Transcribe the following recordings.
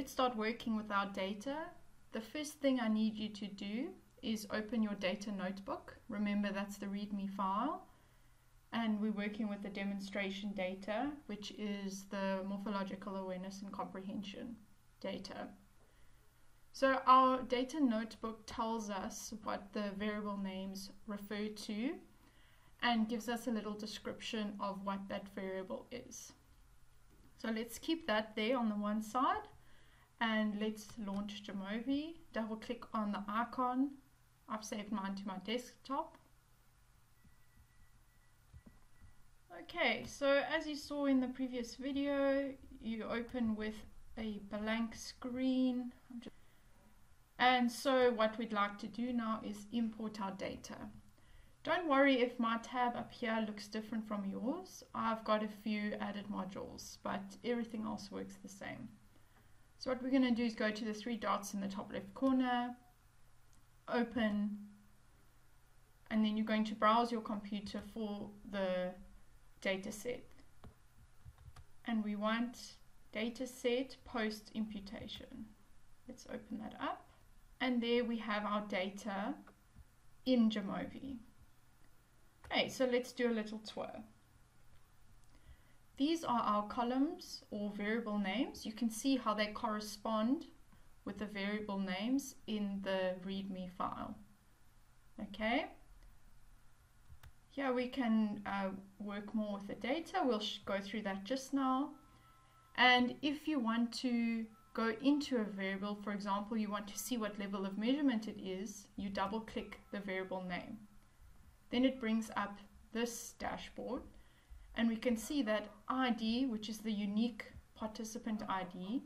Let's start working with our data. The first thing I need you to do is open your data notebook. Remember that's the README file. And we're working with the demonstration data, which is the morphological awareness and comprehension data. So our data notebook tells us what the variable names refer to and gives us a little description of what that variable is. So let's keep that there on the one side and let's launch Jamovi. Double click on the icon. I've saved mine to my desktop. Okay, so as you saw in the previous video, you open with a blank screen. And so what we'd like to do now is import our data. Don't worry if my tab up here looks different from yours. I've got a few added modules, but everything else works the same. So what we're going to do is go to the three dots in the top left corner, open, and then you're going to browse your computer for the data set. And we want data set post imputation. Let's open that up. And there we have our data in Jamovi. Okay, so let's do a little tour. These are our columns or variable names. You can see how they correspond with the variable names in the README file. Okay. Here we can uh, work more with the data. We'll go through that just now. And if you want to go into a variable, for example, you want to see what level of measurement it is, you double click the variable name. Then it brings up this dashboard and we can see that ID, which is the unique participant ID,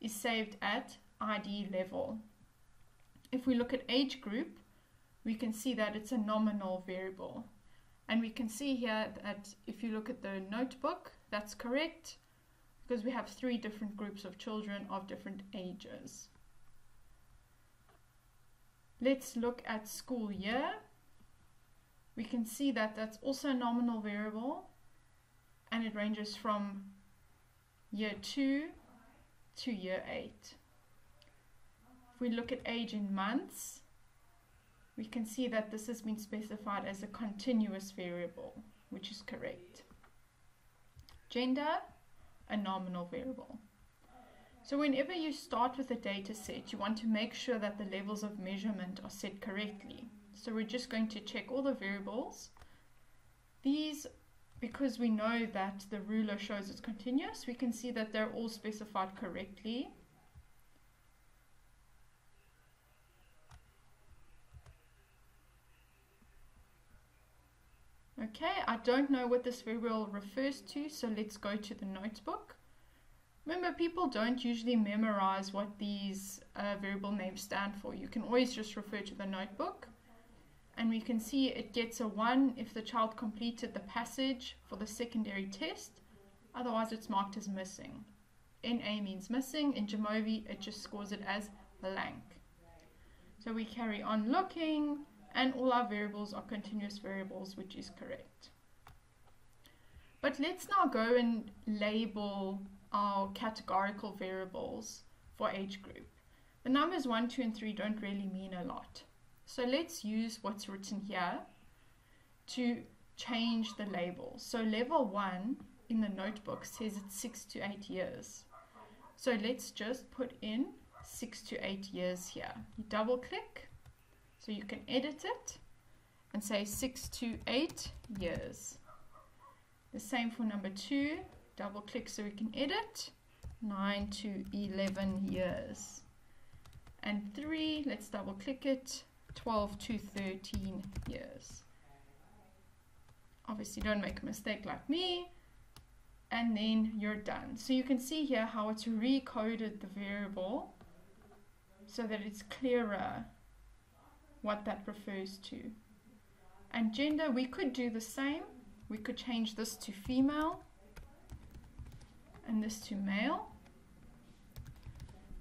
is saved at ID level. If we look at age group, we can see that it's a nominal variable. And we can see here that if you look at the notebook, that's correct because we have three different groups of children of different ages. Let's look at school year we can see that that's also a nominal variable and it ranges from year 2 to year 8. If we look at age in months, we can see that this has been specified as a continuous variable, which is correct. Gender, a nominal variable. So whenever you start with a data set, you want to make sure that the levels of measurement are set correctly. So we're just going to check all the variables. These, because we know that the ruler shows it's continuous, we can see that they're all specified correctly. Okay, I don't know what this variable refers to, so let's go to the notebook. Remember, people don't usually memorize what these uh, variable names stand for. You can always just refer to the notebook and we can see it gets a 1 if the child completed the passage for the secondary test, otherwise it's marked as missing. NA means missing, in Jamovi it just scores it as blank. So we carry on looking, and all our variables are continuous variables, which is correct. But let's now go and label our categorical variables for age group. The numbers 1, 2, and 3 don't really mean a lot. So let's use what's written here to change the label. So level 1 in the notebook says it's 6 to 8 years. So let's just put in 6 to 8 years here. You double click so you can edit it and say 6 to 8 years. The same for number 2. Double click so we can edit 9 to 11 years. And 3, let's double click it 12 to 13 years. Obviously don't make a mistake like me and then you're done. So you can see here how it's recoded the variable so that it's clearer what that refers to. And gender, we could do the same. We could change this to female and this to male.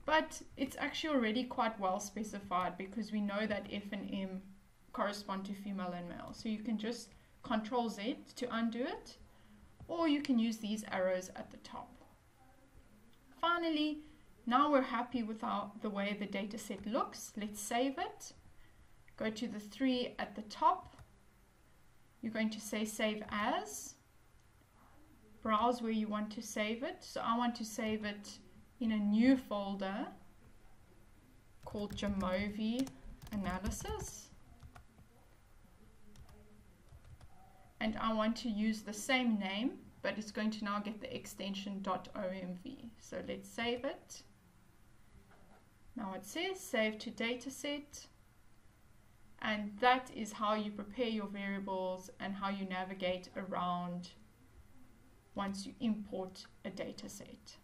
But it's actually already quite well specified because we know that F and M correspond to female and male. So you can just control Z to undo it, or you can use these arrows at the top. Finally, Now we're happy with our, the way the data set looks. Let's save it. Go to the three at the top. You're going to say save as. Browse where you want to save it. So I want to save it in a new folder called Jamovi Analysis. And I want to use the same name, but it's going to now get the extension .omv. So let's save it. Now it says save to dataset. And that is how you prepare your variables and how you navigate around once you import a dataset.